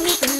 me.